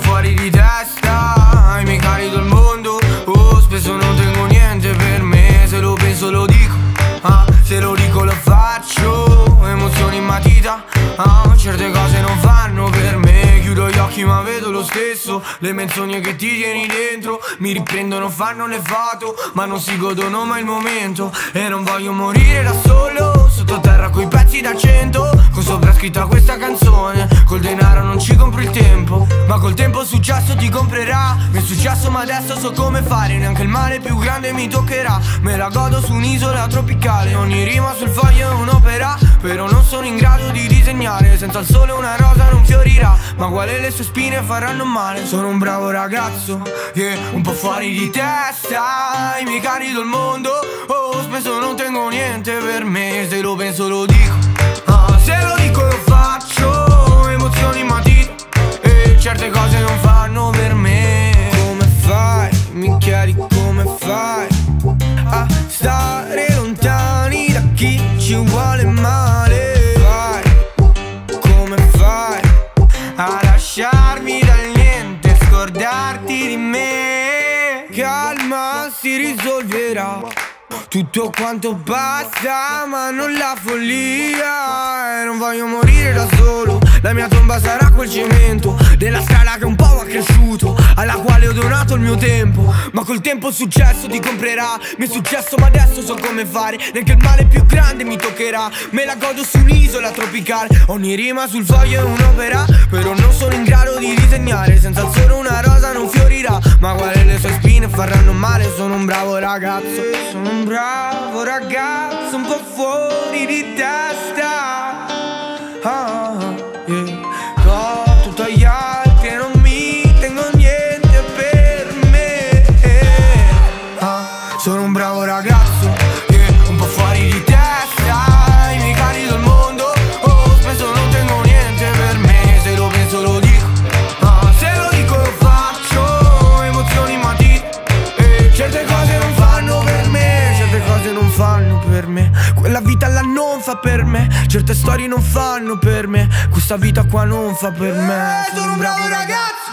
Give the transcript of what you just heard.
fuori di testa Hai miei cari del mondo. Oh, spesso non tengo niente per me Se lo penso lo dico ah, Se lo dico lo faccio. Emozioni in matita ah, Certe cose non fanno per me. Chiudo gli occhi ma vedo lo stesso Le menzogne che ti tieni dentro Mi riprendono, fanno le foto Ma non si godono mai il momento. E non voglio morire da solo scritta questa canzone. Col denaro non ci compro il tempo Ma col tempo successo ti comprerà. Mi è successo ma adesso so come fare. Neanche il male più grande mi toccherà. Me la godo su un'isola tropicale. Ogni rima sul foglio è un'opera Però non sono in grado di disegnare. Senza il sole una rosa non fiorirà Ma quale le sue spine faranno male? Sono un bravo ragazzo yeah, Un po' fuori di testa. I miei cari del mondo Oh spesso non tengo niente per me. Se lo penso lo dico come fai A stare lontani da chi ci vuole male? Fai come fai A lasciarmi dal niente Scordarti di me? Calma si risolverà. Tutto quanto basta, ma non la follia. E non voglio morire da solo. La mia tomba sarà quel cemento mio tempo Ma col tempo il successo ti comprerà. Mi è successo ma adesso so come fare. Neanche il male più grande mi toccherà. Me la godo su un'isola tropicale. Ogni rima sul foglio è un'opera Però non sono in grado di disegnare. Senza il sole una rosa non fiorirà. Ma quale le sue spine faranno male? Sono un bravo ragazzo. Sono un bravo ragazzo Un po' fuori di testa. Ah, Quella vita là non fa per me Certe storie non fanno per me Questa vita qua non fa per me Sono un bravo ragazzo.